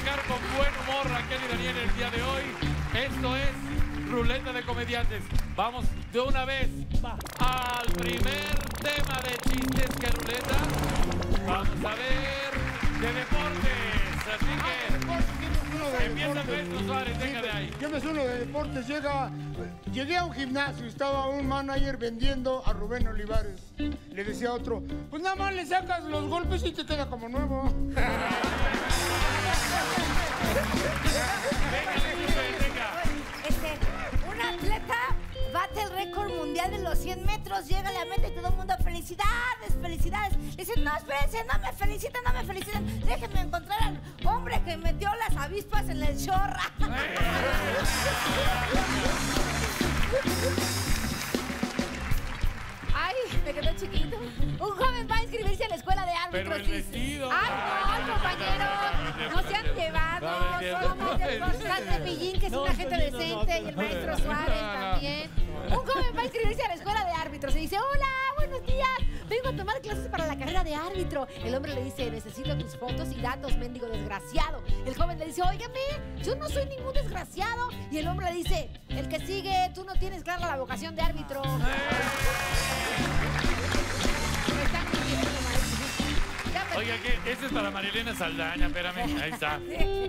arrancar con buen humor Raquel y Daniel el día de hoy. Esto es Ruleta de Comediantes. Vamos de una vez al primer tema de chistes que ruleta. Vamos a ver de deportes. Así que ah, empieza Pedro Suárez, déjale ahí. Yo me suelo de deportes. Llega, llegué a un gimnasio y estaba un manager vendiendo a Rubén Olivares. Le decía a otro, pues nada más le sacas los golpes y te queda como nuevo. 100 metros, llega a la meta y todo el mundo, felicidades, felicidades. Dicen, no, espérense, no me feliciten, no me feliciten. Déjenme encontrar al hombre que metió las avispas en el chorra. Chiquito. Un joven va a inscribirse a la escuela de árbitros. Pero el vestido. Ay, no, compañeros. No se han llevado. Somos del Costal de Pillín, que es una gente decente, y el maestro Suárez también. Un joven va a inscribirse a la escuela de árbitros y dice, hola, buenos días. Vengo a tomar clases para la carrera de árbitro. El hombre le dice, necesito tus fotos y datos, mendigo desgraciado. El joven le dice, óigame, yo no soy ningún desgraciado. Y el hombre le dice, el que sigue, tú no tienes clara la vocación de árbitro. Me Oiga. Ese es para Marilena Saldaña, espérame. Ahí está.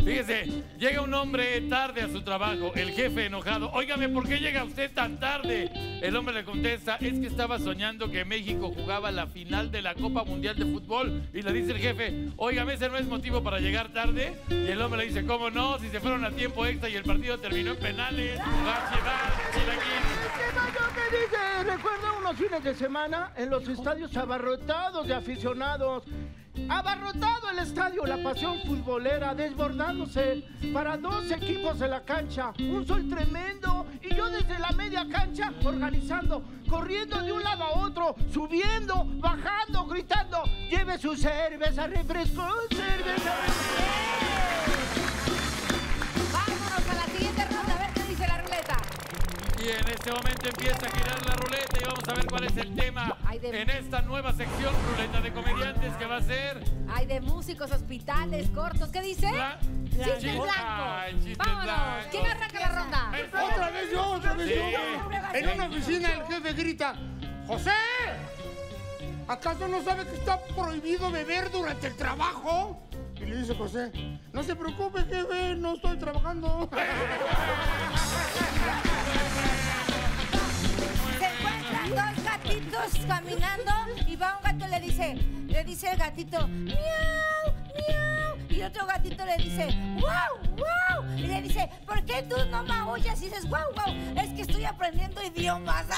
Fíjese, llega un hombre tarde a su trabajo, el jefe enojado. Óigame, ¿por qué llega usted tan tarde? El hombre le contesta, es que estaba soñando que México jugaba la final de la Copa Mundial de Fútbol. Y le dice el jefe, óigame, ese no es motivo para llegar tarde. Y el hombre le dice, ¿cómo no? Si se fueron a tiempo extra y el partido terminó en penales. Va a llevar. Recuerda unos fines de semana en los estadios abarrotados de aficionados. Abarrotado el estadio, la pasión futbolera desbordándose para dos equipos de la cancha. Un sol tremendo y yo desde la media cancha organizando, corriendo de un lado a otro, subiendo, bajando, gritando. Lleve su cerveza, refresco, cerveza. Y en este momento empieza a girar la ruleta y vamos a ver cuál es el tema en esta nueva sección Ruleta de Comediantes que va a ser Hay de músicos, hospitales, cortos. ¿Qué dice? Bla- Chistes Chiste- blancos. Ay, chistes Vámonos. blancos. ¿Quién arranca la ronda? Otra vez yo, otra vez Sí. yo. En una oficina el jefe grita, ¡José! ¿Acaso no sabe que está prohibido beber durante el trabajo? Y le dice José, no se preocupe, jefe, no estoy trabajando. caminando y va un gato y le dice, le dice el gatito, miau, miau. Y otro gatito le dice, wow, wow. Y le dice, ¿por qué tú no maullas y dices, wow, wow? Es que estoy aprendiendo idiomas.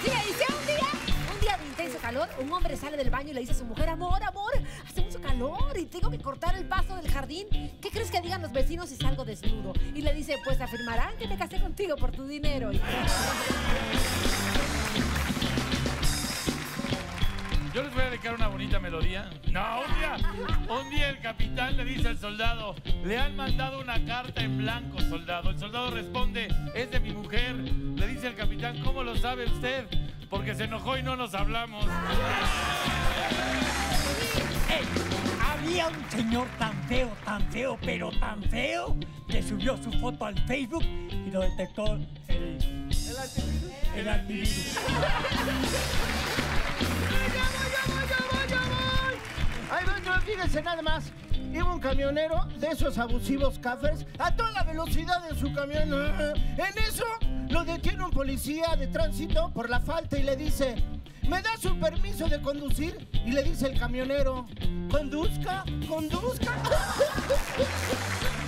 Dice, un día, un día de intenso calor, un hombre sale del baño y le dice a su mujer, amor, amor, hace mucho calor y tengo que cortar el paso del jardín. ¿Qué crees que digan los vecinos si salgo desnudo? Y le dice, pues afirmarán que me casé contigo por tu dinero. Yo les voy a dedicar una bonita melodía. No, un día, un día el capitán le dice al soldado, le han mandado una carta en blanco, soldado. El soldado responde, es de mi mujer. Le dice el capitán, ¿cómo lo sabe usted? Porque se enojó y no nos hablamos. Ey, había un señor tan feo, tan feo, pero tan feo, que subió su foto al Facebook y lo detectó el... El antivirus. El antivirus. Ahí va, yo, fíjense nada más. Iba un camionero de esos abusivos cafés a toda la velocidad en su camión. En eso lo detiene un policía de tránsito por la falta y le dice, ¿me da su permiso de conducir? Y le dice el camionero, conduzca, conduzca.